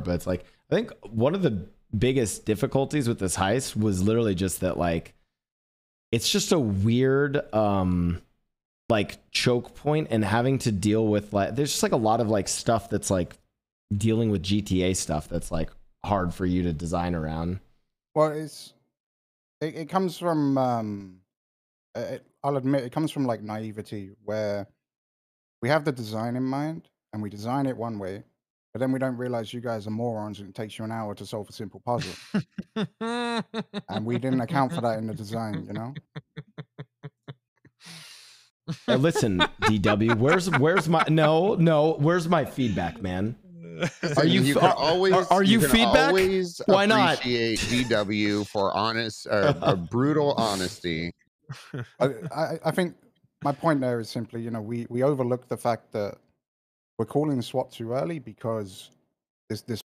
but it's like I think one of the biggest difficulties with this heist was literally just that like it's just a weird um like choke point and having to deal with like there's just like a lot of like stuff that's like dealing with GTA stuff that's like hard for you to design around. Well, it's it, it comes from um it, I'll admit it comes from like naivety where we have the design in mind and we design it one way, but then we don't realize you guys are morons and it takes you an hour to solve a simple puzzle. and we didn't account for that in the design, you know? Uh, listen, DW, where's where's my no no where's my feedback, man? Are you, you can are- always are- are you can feedback? Always Why not? appreciate DW for honest, uh, uh, brutal honesty. I, I, I think my point there is simply, you know, we, we overlook the fact that we're calling the SWAT too early because this this